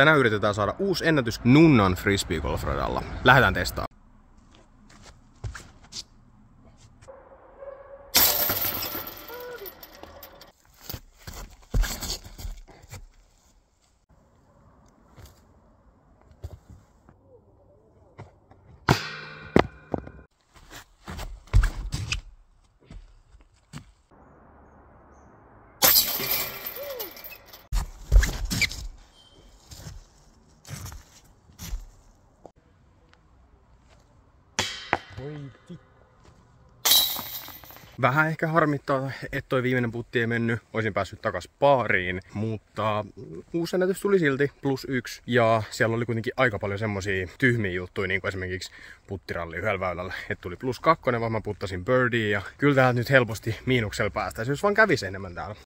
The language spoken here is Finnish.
tänään yritetään saada uusi ennätys Nunnan frisbee golfradalla. Lähdetään testaamaan. Vähän ehkä harmittaa, että toi viimeinen putti ei mennyt. Olisin päässyt takas paariin, mutta uusi ennätys tuli silti, plus yksi. Ja siellä oli kuitenkin aika paljon semmosia tyhmiä juttuja, niin kuin esimerkiksi puttiralli yhdellä väylällä. Että tuli plus kakkonen, vaan mä puttasin birdie ja kyllä täältä nyt helposti miinuksella päästä, jos vaan kävisi enemmän täällä.